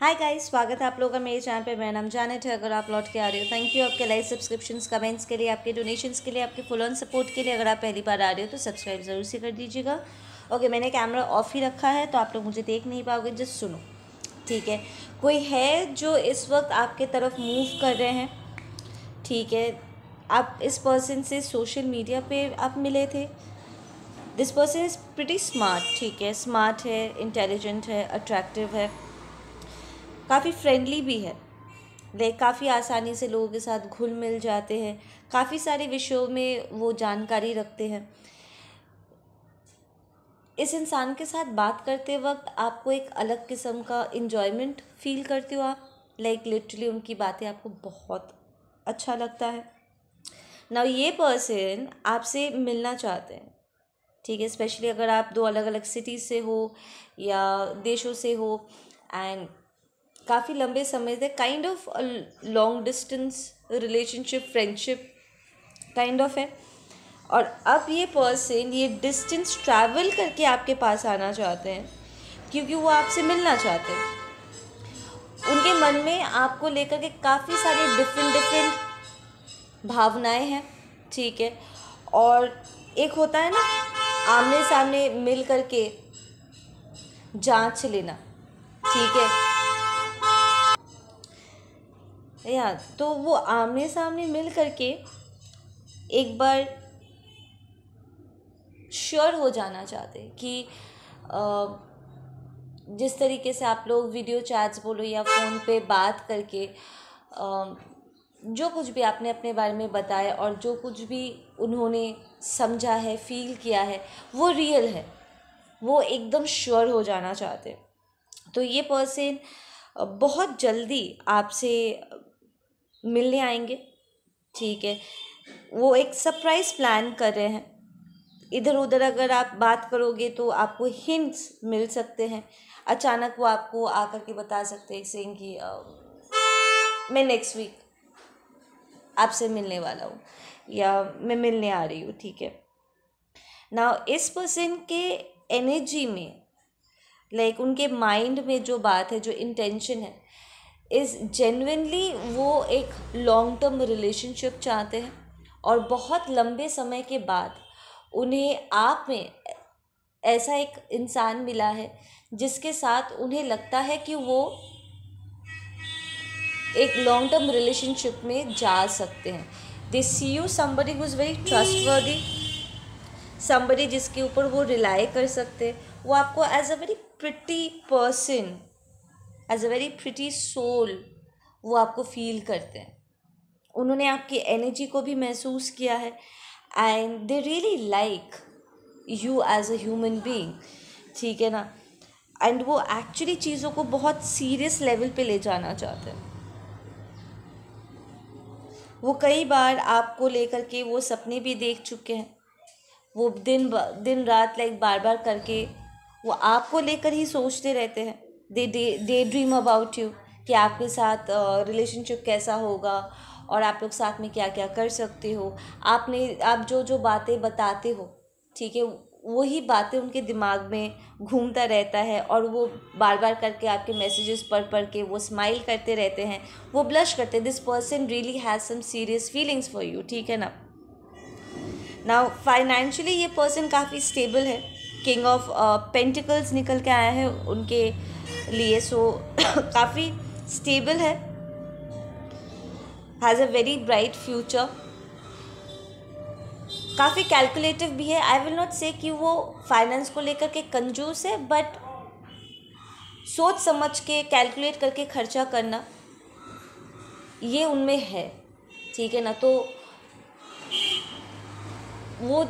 Hi guys स्वागत है आप लोगों का मेरे चैनल पे। मैं नाम जानेट है, अगर आप लौट के आ रहे हो थैंक यू आपके लाइक सब्सक्रिप्शंस कमेंट्स के लिए, आपके डोनेशंस के लिए, आपके फुल ऑन सपोर्ट के लिए अगर आप पहली बार आ रहे हो तो सब्सक्राइब ज़रूर से कर दीजिएगा। ओके मैंने कैमरा ऑफ़ ही रखा है तो आप लोग मुझे देख नहीं पाओगे जस्ट सुनो। ठीक है? कोई है जो इस वक्त आपके तरफ़ मूव कर रहे हैं? ठीक है? आप इस पर्सन से सोशल मीडिया पर आप मिले थे। This person is pretty smart ठीक है? स्मार्ट है इंटेलिजेंट है अट्रैक्टिव है। काफ़ी फ्रेंडली भी है। लाइक काफ़ी आसानी से लोगों के साथ घुल मिल जाते हैं। काफ़ी सारे विषयों में वो जानकारी रखते हैं। इस इंसान के साथ बात करते वक्त आपको एक अलग किस्म का इन्जॉयमेंट फील करते हो आप। लाइक लिटरली उनकी बातें आपको बहुत अच्छा लगता है। ना ये पर्सन आपसे मिलना चाहते हैं। ठीक है स्पेशली अगर आप दो अलग अलग सिटीज़ से हो या देशों से हो एंड काफ़ी लंबे समय से kind of long distance relationship friendship kind of है। और अब ये पर्सन ये डिस्टेंस ट्रैवल करके आपके पास आना चाहते हैं, क्योंकि वो आपसे मिलना चाहते हैं। उनके मन में आपको लेकर के काफ़ी सारे डिफरेंट डिफरेंट भावनाएँ हैं, ठीक है। और एक होता है ना आमने सामने मिल करके जाँच लेना, ठीक है। या तो वो आमने सामने मिल करके एक बार श्योर हो जाना चाहते कि जिस तरीके से आप लोग वीडियो चैट्स बोलो या फ़ोन पे बात करके जो कुछ भी आपने अपने बारे में बताया और जो कुछ भी उन्होंने समझा है फील किया है, वो रियल है। वो एकदम श्योर हो जाना चाहते। तो ये पर्सन बहुत जल्दी आपसे मिलने आएँगे। ठीक है। वो एक सरप्राइज़ प्लान कर रहे हैं। इधर उधर अगर आप बात करोगे तो आपको हिंट्स मिल सकते हैं। अचानक वो आपको आकर के बता सकते हैं सेम कि मैं नेक्स्ट वीक आपसे मिलने वाला हूँ या मैं मिलने आ रही हूँ। ठीक है। ना इस पर्सन के एनर्जी में लाइक like, उनके माइंड में जो बात है जो इंटेंशन है इज़ जेनविनली वो एक लॉन्ग टर्म रिलेशनशिप चाहते हैं और बहुत लंबे समय के बाद उन्हें आप में ऐसा एक इंसान मिला है जिसके साथ उन्हें लगता है कि वो एक लॉन्ग टर्म रिलेशनशिप में जा सकते हैं। They see you somebody who's very trustworthy somebody जिसके ऊपर वो रिलाई कर सकते वो आपको as a very pretty person as a very pretty soul वो आपको फील करते हैं। उन्होंने आपकी एनर्जी को भी महसूस किया है। And they really like you as a human being ठीक है ना? एंड वो एक्चुअली चीज़ों को बहुत सीरियस लेवल पे ले जाना चाहते हैं। वो कई बार आपको लेकर के वो सपने भी देख चुके हैं। वो दिन दिन रात लाइक बार बार करके वो आपको लेकर ही सोचते रहते हैं। They they dream about you कि आपके साथ रिलेशनशिप कैसा होगा, और आप लोग साथ में क्या क्या कर सकते हो। आपने, आप जो जो बातें बताते हो, ठीक है, वही बातें उनके दिमाग में घूमता रहता है, और वो बार बार करके आपके मैसेजेस पढ़ पढ़ के वो स्माइल करते रहते हैं, वो ब्लश करते हैं। This person really has some serious feelings for you ठीक है ना? ना फाइनेंशियली ये पर्सन काफ़ी स्टेबल है। किंग ऑफ़ पेंटिकल्स निकल के आया है, उनके लिए सो काफ़ी स्टेबल है। Has a very bright future काफ़ी कैलकुलेटिव भी है। आई विल नॉट से कि वो फाइनेंस को लेकर के कंजूस है बट सोच समझ के कैलकुलेट करके खर्चा करना, ये उनमें है। ठीक है ना? तो वो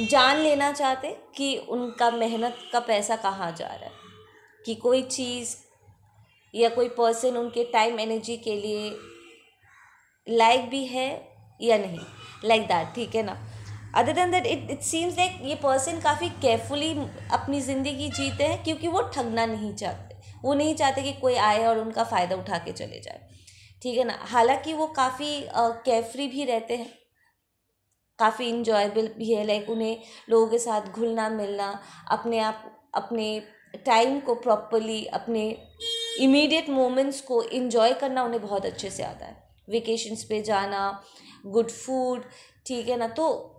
जान लेना चाहते कि उनका मेहनत का पैसा कहाँ जा रहा है। कि कोई चीज़ या कोई पर्सन उनके टाइम एनर्जी के लिए लाइक भी है या नहीं। लाइक दैट ठीक है ना? Other than that it it seems like ये पर्सन काफ़ी केयरफुली अपनी ज़िंदगी जीते हैं क्योंकि वो ठगना नहीं चाहते। वो नहीं चाहते कि कोई आए और उनका फ़ायदा उठा के चले जाए। ठीक है ना? हालाँकि वो काफ़ी केयरफ्री uh, भी रहते हैं। काफ़ी इंजॉयबल भी है लाइक उन्हें लोगों के साथ घुलना मिलना अपने आप अपने टाइम को प्रॉपरली अपने इमीडिएट मोमेंट्स को इन्जॉय करना उन्हें बहुत अच्छे से आता है। वेकेशंस पे जाना गुड फ़ूड ठीक है ना? तो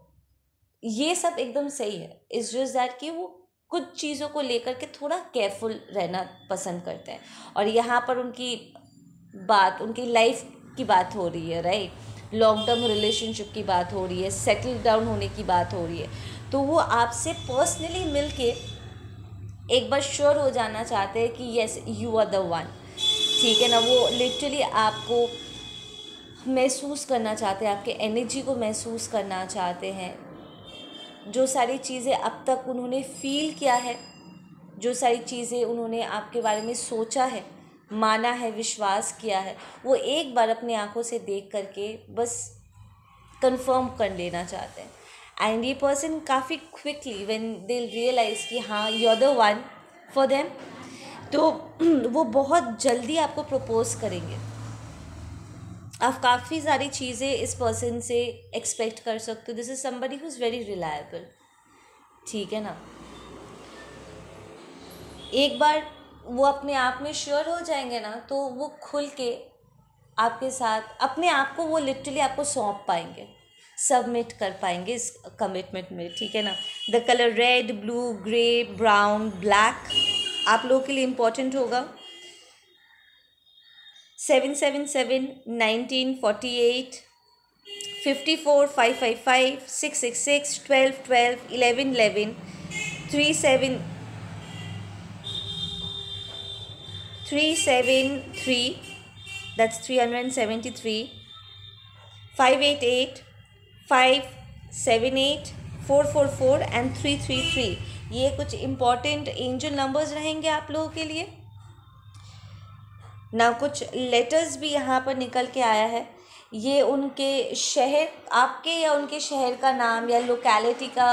ये सब एकदम सही है। इट्स जस्ट दैट कि वो कुछ चीज़ों को लेकर के थोड़ा केयरफुल रहना पसंद करते हैं। और यहाँ पर उनकी बात, उनकी लाइफ की बात हो रही है राइट लॉन्ग टर्म रिलेशनशिप की बात हो रही है सेटल डाउन होने की बात हो रही है। तो वो आपसे पर्सनली मिल के एक बार श्योर हो जाना चाहते हैं कि yes you are the one ठीक है ना? वो लिटरली आपको महसूस करना चाहते हैं, आपके एनर्जी को महसूस करना चाहते हैं। जो सारी चीज़ें अब तक उन्होंने फील किया है, जो सारी चीज़ें उन्होंने आपके बारे में सोचा है, माना है, विश्वास किया है, वो एक बार अपनी आँखों से देख करके बस कंफर्म कर लेना चाहते हैं। एंड ये पर्सन काफ़ी क्विकली व्हेन दे रियलाइज़ कि हाँ you are the one for them तो वो बहुत जल्दी आपको प्रपोज करेंगे। आप काफ़ी सारी चीज़ें इस पर्सन से एक्सपेक्ट कर सकते हो। This is somebody who is very reliable ठीक है ना? एक बार वो अपने आप में श्योर हो जाएँगे ना तो वो खुल के आपके साथ, अपने आप को वो लिटरली आपको सौंप पाएँगे। सबमिट कर पाएँगे इस कमिटमेंट में, ठीक है ना? The colour red blue grey brown black आप लोगों के लिए इम्पोर्टेंट होगा। Seven seven seven nineteen forty eight fifty four five five five six six six twelve twelve eleven eleven three seven three seven three and seventy three five seven eight four four four and three three three ये कुछ important angel numbers रहेंगे आप लोगों के लिए। ना कुछ letters भी यहाँ पर निकल के आया है। ये उनके शहर आपके या उनके शहर का नाम या लोकेलिटी का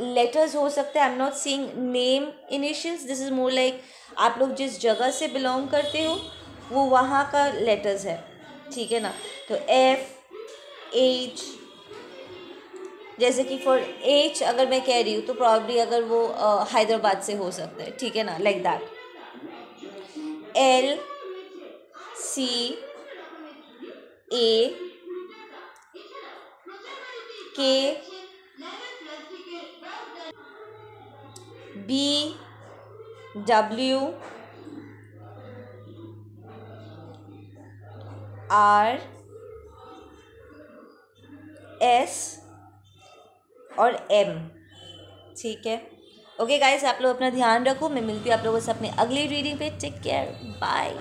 लेटर्स uh, हो सकते हैं। I am not seeing name initials this is more like आप लोग जिस जगह से बिलोंग करते हो वो वहाँ का लेटर्स है। ठीक है ना? तो एफ़ एच जैसे कि फॉर एच अगर मैं कह रही हूँ तो प्रॉब्ली अगर वो हैदराबाद से हो सकता है, ठीक है ना like that L C A K B W R S और एम ठीक है? ओके गाइस आप लोग अपना ध्यान रखो। मैं मिलती हूँ आप लोगों से अपने अगली रीडिंग पे। Take care bye